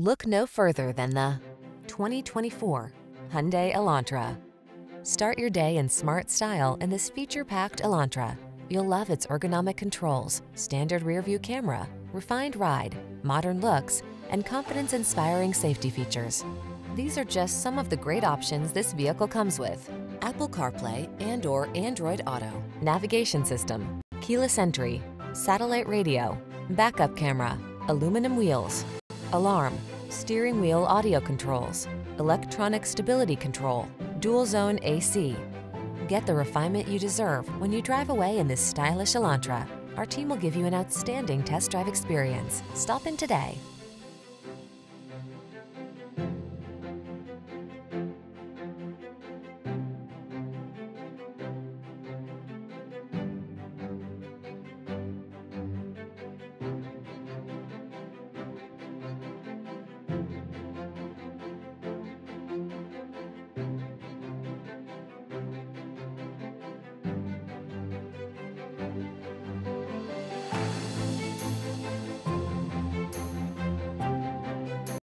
Look no further than the 2024 Hyundai Elantra. Start your day in smart style in this feature-packed Elantra. You'll love its ergonomic controls, standard rear-view camera, refined ride, modern looks, and confidence-inspiring safety features. These are just some of the great options this vehicle comes with. Apple CarPlay and or Android Auto, navigation system, keyless entry, satellite radio, backup camera, aluminum wheels, alarm, steering wheel audio controls, electronic stability control, dual zone AC. Get the refinement you deserve when you drive away in this stylish Elantra. Our team will give you an outstanding test drive experience. Stop in today.